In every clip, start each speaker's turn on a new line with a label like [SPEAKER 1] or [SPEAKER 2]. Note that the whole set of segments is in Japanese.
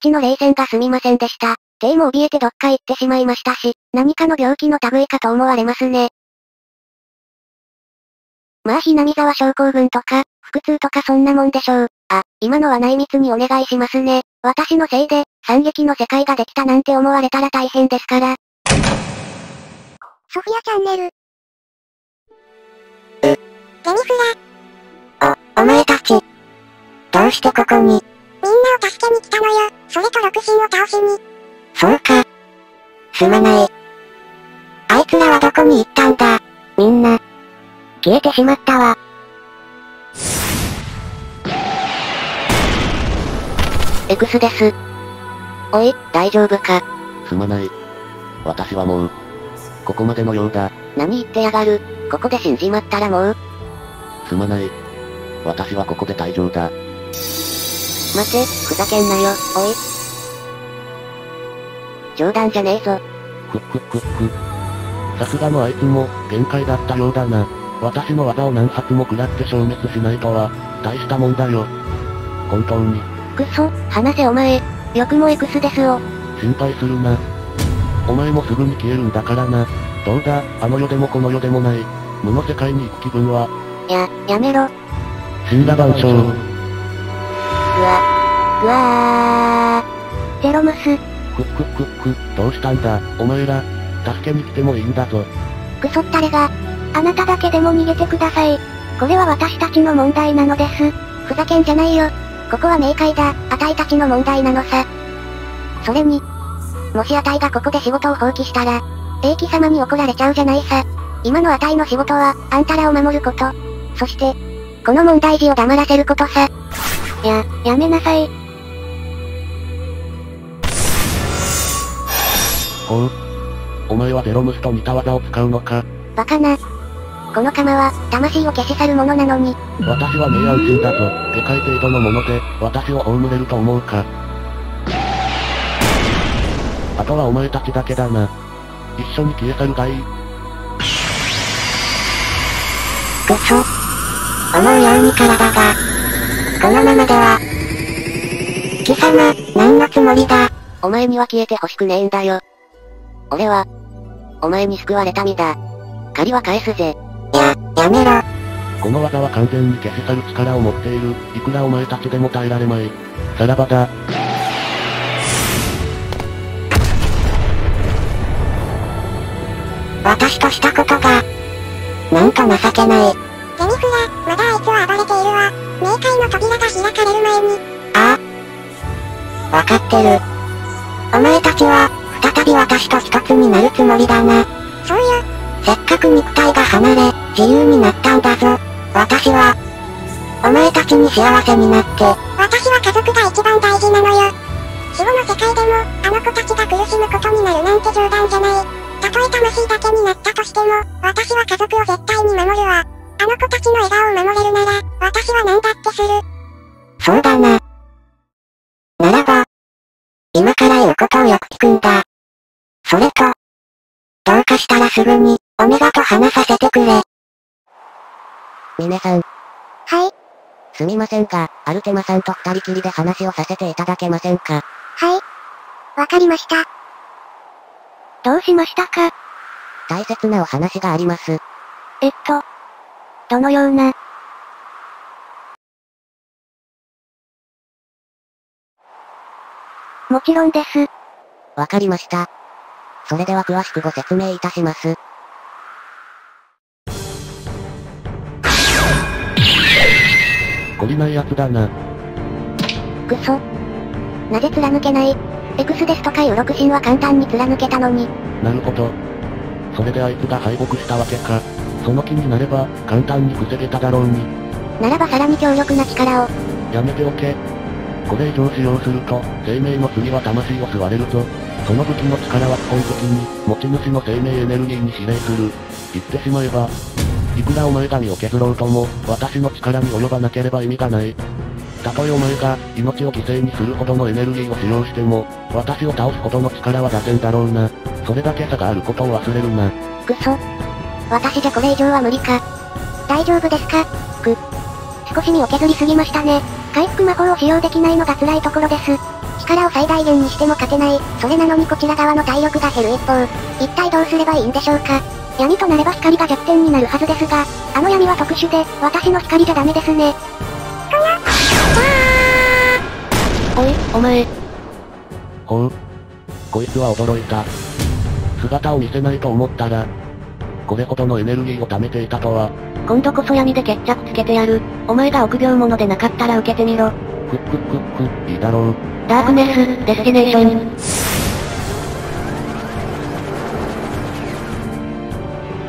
[SPEAKER 1] ちの冷戦がすみませんでした。手も怯えてどっか行ってしまいましたし、何かの病気の類かと思われますね。まあ、ひなみ沢症候群とか、腹痛とかそんなもんでしょう。あ、今のは内密にお願いしますね。私のせいで、惨劇の世界ができたなんて思われたら大変ですから。
[SPEAKER 2] ソフィアチャンネル。え、ゼニフ
[SPEAKER 3] ラ。お、お前たち。どうしてここに？
[SPEAKER 2] を助けに来たのよ。それと六神を倒しに。
[SPEAKER 3] そうか。すまない。あいつらはどこに行ったんだ？みんな。消えてしまったわ。
[SPEAKER 1] X です。おい、大丈夫か？
[SPEAKER 4] すまない。私はもう、ここまでのようだ。
[SPEAKER 1] 何言ってやがる？ここで死んじまったらもう？
[SPEAKER 4] すまない。私はここで退場だ。
[SPEAKER 1] 待て、ふざけんなよ、おい。冗談じゃねえぞ。
[SPEAKER 4] ふっふっふっふ。さすがのあいつも、限界だったようだな。私の技を何発も食らって消滅しないとは、大したもんだよ。本当に。
[SPEAKER 1] くそ、話せお前。よくも X ですよ。
[SPEAKER 4] 心配するな。お前もすぐに消えるんだからな。どうだ、あの世でもこの世でもない。無の世界に行く気分は。
[SPEAKER 1] や、やめろ。
[SPEAKER 4] 死んだ万象。うわ、
[SPEAKER 1] ー。ゼロムス。
[SPEAKER 4] くっくっくっく、どうしたんだ、お前ら。助けに来てもいいんだぞ。
[SPEAKER 1] クソったれが。あなただけでも逃げてください。これは私たちの問題なのです。ふざけんじゃないよ。ここは冥界だ、あたいたちの問題なのさ。それに、もしあたいがここで仕事を放棄したら、英気様に怒られちゃうじゃないさ。今のあたいの仕事は、あんたらを守ること。そして、この問題児を黙らせることさ。や、やめなさい。
[SPEAKER 4] ほう。お前はゼロムスと似た技を使うのか？
[SPEAKER 1] バカな。この釜は、魂を消し去るものなのに。
[SPEAKER 4] 私は名安心だぞ。下界程度のもので、私を葬れると思うか？あとはお前たちだけだな。一緒に消え去るがいい。
[SPEAKER 3] くそ。思うように体が。このままでは。貴様、何のつもりだ？
[SPEAKER 1] お前には消えてほしくねえんだよ。俺は、お前に救われた身だ。借りは返すぜ。
[SPEAKER 3] や、やめろ。
[SPEAKER 4] この技は完全に消し去る力を持っている。いくらお前たちでも耐えられまい。さらばだ。
[SPEAKER 3] 私としたことが、なんと情けない。
[SPEAKER 2] ゼニフラ、まだあいつは暴れているわ。冥界の扉が開かれる前に。
[SPEAKER 3] ああ。わかってる。お前たちは、私と一つになるつもりだな。
[SPEAKER 2] そうよ。
[SPEAKER 3] せっかく肉体が離れ、自由になったんだぞ。私は、お前たちに幸せになって。
[SPEAKER 2] 私は家族が一番大事なのよ。死後の世界でも、あの子たちが苦しむことになるなんて冗談じゃない。たとえ魂だけになったとしても、私は家族を絶対に守るわ。あの子たちの笑顔を守れるなら、私は何だってする。
[SPEAKER 3] そうだな。ならば、今から言うことをよく聞くんだ。それと、どうかしたらすぐに、オメガと話させてくれ。
[SPEAKER 1] 皆さん。
[SPEAKER 2] はい。
[SPEAKER 1] すみませんが、アルテマさんと二人きりで話をさせていただけませんか？
[SPEAKER 2] はい。わかりました。どうしましたか？
[SPEAKER 1] 大切なお話があります。
[SPEAKER 2] えっと、どのような？もちろんです。
[SPEAKER 1] わかりました。それでは詳しくご説明いたします。
[SPEAKER 4] 懲りない奴だな。
[SPEAKER 1] くそ。なぜ貫けない ?X ですとかいう六神は簡単に貫けたのに。
[SPEAKER 4] なるほど。それであいつが敗北したわけか。その気になれば、簡単に防げただろうに。
[SPEAKER 1] ならばさらに強力な力を。
[SPEAKER 4] やめておけ。これ以上使用すると、生命の次は魂を吸われるぞ。その武器の力は基本的に、持ち主の生命エネルギーに指令する。言ってしまえば、いくらお前が身を削ろうとも、私の力に及ばなければ意味がない。たとえお前が、命を犠牲にするほどのエネルギーを使用しても、私を倒すほどの力は出せんだろうな。それだけ差があることを忘れるな。
[SPEAKER 1] くそ。私じゃこれ以上は無理か。大丈夫ですか？く。少し身を削りすぎましたね。回復魔法を使用できないのが辛いところです。力を最大限にしても勝てない。それなのにこちら側の体力が減る一方。一体どうすればいいんでしょうか。闇となれば光が弱点になるはずですが、あの闇は特殊で、私の光じゃダメですね。
[SPEAKER 3] おい、お前。
[SPEAKER 4] ほう。こいつは驚いた。姿を見せないと思ったら、これほどのエネルギーを貯めていたとは、
[SPEAKER 3] 今度こそ闇で決着つけてやる。お前が臆病者でなかったら受けてみろ。
[SPEAKER 4] くっくっくっく、いいだろう。
[SPEAKER 3] ダークネス、デスティネーション。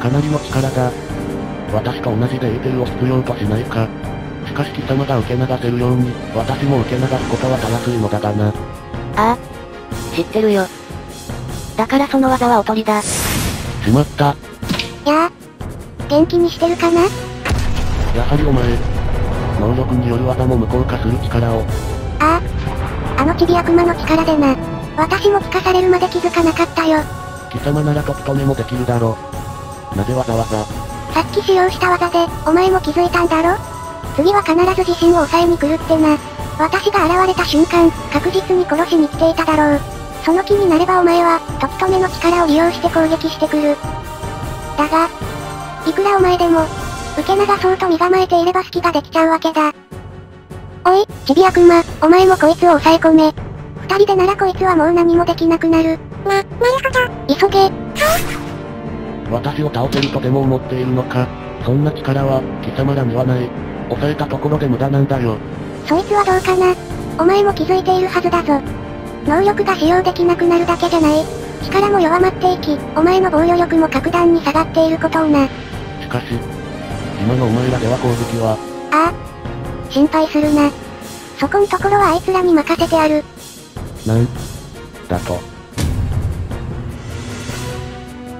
[SPEAKER 4] かなりの力だ。私と同じでエーテルを必要としないか。しかし貴様が受け流せるように、私も受け流すことはたやすいのだがな。
[SPEAKER 3] ああ。知ってるよ。だからその技はおとりだ。
[SPEAKER 4] しまった。
[SPEAKER 1] やあ。元気にしてるかな
[SPEAKER 4] やはりお前。能力による技も無効化する力を。
[SPEAKER 1] ああ。あのちび悪魔の力でな。私も聞かされるまで気づかなかったよ。
[SPEAKER 4] 貴様ならと務めもできるだろ。なぜわざわざ。
[SPEAKER 1] さっき使用した技で、お前も気づいたんだろ？次は必ず地震を抑えに来るってな。私が現れた瞬間、確実に殺しに来ていただろう。その気になればお前は、時止めの力を利用して攻撃してくる。だが、いくらお前でも、受け流そうと身構えていれば隙ができちゃうわけだ。おい、ちび悪魔、お前もこいつを抑え込め。二人でならこいつはもう何もできなくなる。
[SPEAKER 2] な、なるほど。
[SPEAKER 1] 急げ。
[SPEAKER 4] 私を倒せるとでも思っているのか。そんな力は、貴様らにはない。抑えたところで無駄なんだよ。
[SPEAKER 1] そいつはどうかなお前も気づいているはずだぞ。能力が使用できなくなるだけじゃない。力も弱まっていき、お前の防御力も格段に下がっていることをな。
[SPEAKER 4] しかし、今のお前らでは攻撃は、
[SPEAKER 1] ああ。心配するな。そこんところはあいつらに任せてある。
[SPEAKER 4] なん、だと。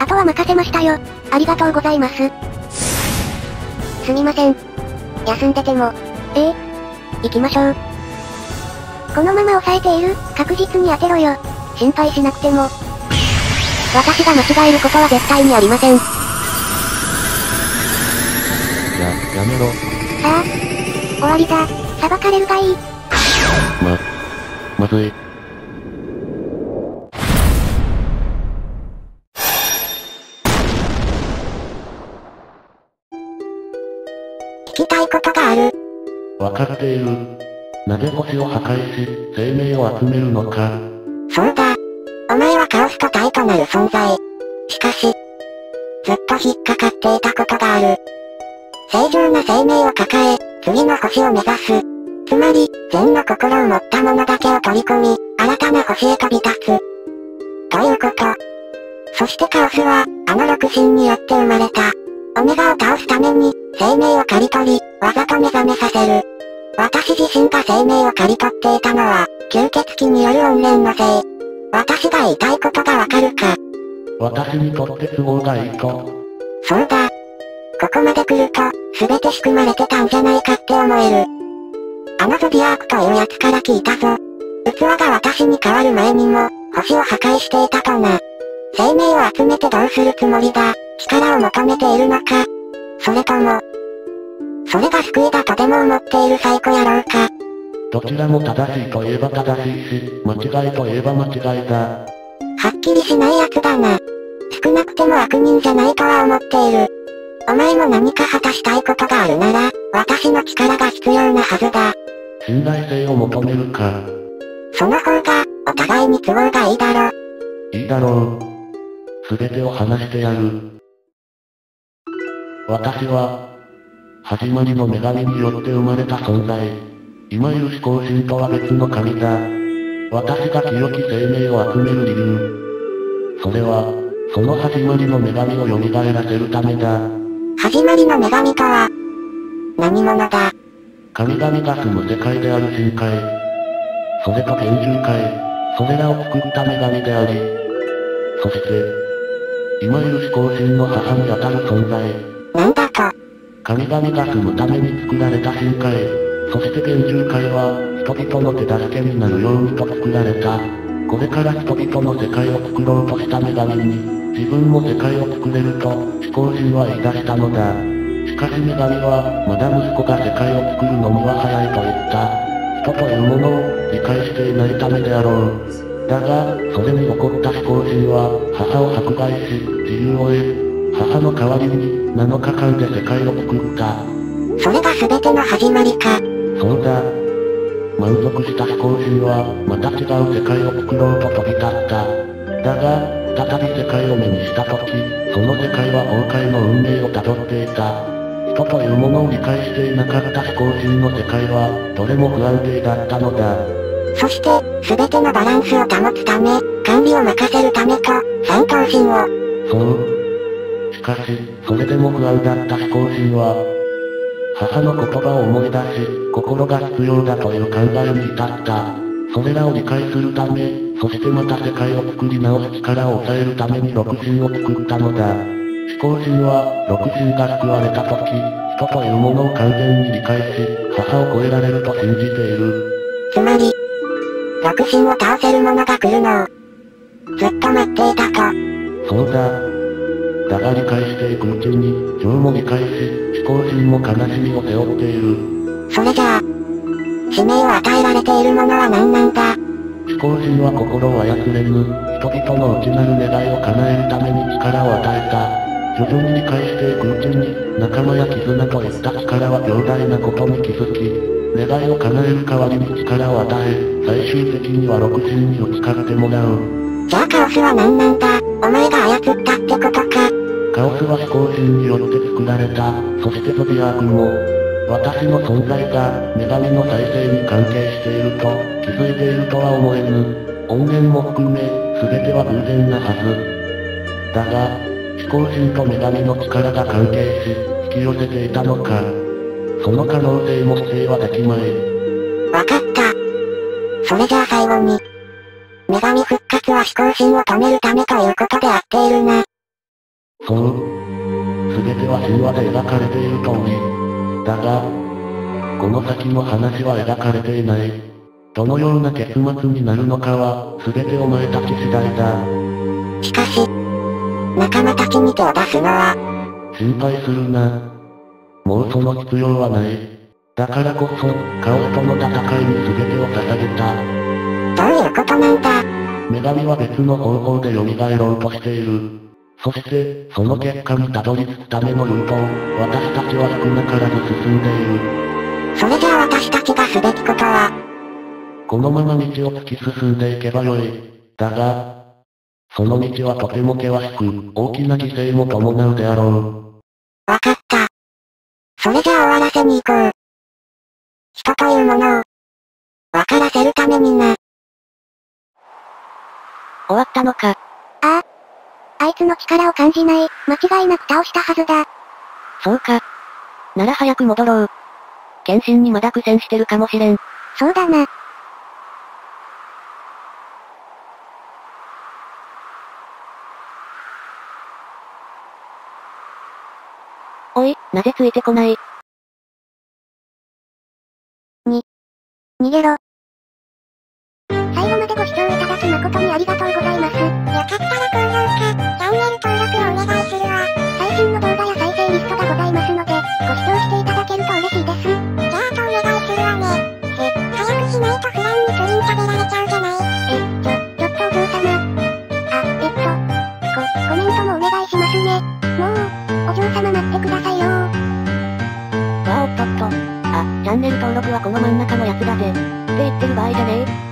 [SPEAKER 1] あとは任せましたよ。ありがとうございます。すみません。休んでても。ええ。行きましょう。このまま抑えている、確実に当てろよ。心配しなくても。私が間違えることは絶対にありません。
[SPEAKER 4] や、やめろ。
[SPEAKER 1] ああ。終わりだ。裁かれるがいい。
[SPEAKER 4] ま、まずい。
[SPEAKER 2] 聞きたいことがある。
[SPEAKER 4] わかっている。なぜ星を破壊し、生命を集めるのか。
[SPEAKER 2] そうだ。お前はカオスと体となる存在。しかし、ずっと引っかかっていたことがある。正常な生命を抱え、次の星を目指す。つまり、善の心を持った者だけを取り込み、新たな星へ飛び立つ。ということ。そしてカオスは、あの六神によって生まれた。オメガを倒すために、生命を刈り取り、わざと目覚めさせる。私自身が生命を刈り取っていたのは、吸血鬼による怨念のせい。私が言いたいことがわかるか。
[SPEAKER 4] 私にとって都合がいいと。
[SPEAKER 2] そうだ。ここまで来ると、すべて仕組まれてたんじゃないかって思える。あのゾディアークというやつから聞いたぞ。器が私に変わる前にも、星を破壊していたとな。生命を集めてどうするつもりだ。力を求めているのか。それとも、それが救いだとでも思っているサイコ野郎か。
[SPEAKER 4] どちらも正しいといえば正しいし、間違いといえば間違いだ。
[SPEAKER 2] はっきりしないやつだな。少なくても悪人じゃないとは思っている。お前も何か果たしたいことがあるなら、私の力が必要なはずだ。
[SPEAKER 4] 信頼性を求めるか。
[SPEAKER 2] その方が、お互いに都合がいいだろ。
[SPEAKER 4] いいだろう。すべてを話してやる。私は、始まりの女神によって生まれた存在。今いる思考神とは別の神だ。私が清き生命を集める理由。それは、その始まりの女神を蘇らせるためだ。
[SPEAKER 2] 始まりの女神とは、何者だ？
[SPEAKER 4] 神々が住む世界である深海。それと幻獣界。それらを作った女神であり。そして、今いる思考神の母に当たる存在。
[SPEAKER 2] なんだと？
[SPEAKER 4] 神々が住むために作られた深海。そして幻獣界は、人々の手助けになるようにと作られた。これから人々の世界を作ろうとした女神に、自分も世界を作れると、思考人は言い出したのだ。しかし女神は、まだ息子が世界を作るのには早いと言った。人というものを理解していないためであろう。だが、それに起こった思考人は、母を迫害し、自由を得、母の代わりに、7日間で世界を作った。
[SPEAKER 2] それが全ての始まりか。
[SPEAKER 4] そうだ。満足した思考人は、また違う世界を作ろうと飛び立った。だが、再び世界を目にした時、その世界は崩壊の運命をたどっていた。人というものを理解していなかった思考人の世界は、どれも不安定だったのだ。
[SPEAKER 2] そして、全てのバランスを保つため、管理を任せるためと、三頭身を、
[SPEAKER 4] そう。しかし、それでも不安だった思考人は、母の言葉を思い出し、心が必要だという考えに至った。それらを理解するため、そしてまた世界を作り直す力を抑えるために六神を作ったのだ。思考人は、六神が救われた時、人というものを完全に理解し、母を超えられると信じている。
[SPEAKER 2] つまり、六神を倒せる者が来るのを、ずっと待っていたと。
[SPEAKER 4] そうだ。だが理解していくうちに、情も理解し、思考人も悲しみを背負っている。
[SPEAKER 2] それじゃあ、使命を与えられているものは何なんだ？
[SPEAKER 4] 思考人は心を操れぬ、人々の内なる願いを叶えるために力を与えた。徐々に理解していくうちに、仲間や絆といった力は強大なことに気づき、願いを叶える代わりに力を与え、最終的には六神に打ち勝ってもらう。
[SPEAKER 2] じゃあカオスは何なんだ？お前が操ったってことか。
[SPEAKER 4] カオスは思考人によって作られた、そしてゾディアークも、私の存在が、女神の再生に関係していると、気づいているとは思えぬ。音源も含め、すべては偶然なはず。だが、思考人と女神の力が関係し、引き寄せていたのか。その可能性も否定はできまい。
[SPEAKER 2] わかった。それじゃあ最後に。女神復活は思考心を止めるためということで合っているな。
[SPEAKER 4] そう。すべては神話で描かれている通り。だが、この先の話は描かれていない。どのような結末になるのかは、すべてお前たち次第だ。
[SPEAKER 2] しかし、仲間たちに手を出すのは、
[SPEAKER 4] 心配するな。もうその必要はない。だからこそ、カオスとの戦いに全てを捧げた。
[SPEAKER 2] どういうことなんだ
[SPEAKER 4] 女神は別の方法で蘇ろうとしている。そして、その結果にたどり着くためのルートを、私たちは少なからず進んでいる。
[SPEAKER 2] それじゃあ私たちがすべきことは、
[SPEAKER 4] このまま道を突き進んでいけばよい。だが、その道はとても険しく、大きな犠牲も伴うであろ
[SPEAKER 2] わかった。それじゃあ終わらせに行こう。人というものを、わからせるためにな。
[SPEAKER 1] 終わったのか。あいつの力を感じない。間違いなく倒したはずだ。そうか。なら早く戻ろう。剣心にまだ苦戦してるかもしれん。そうだな。おい、なぜついてこない？に、逃げろ。
[SPEAKER 5] ンネル登録
[SPEAKER 1] はこの真ん中のやつだぜ。って言ってる場合じゃね？え。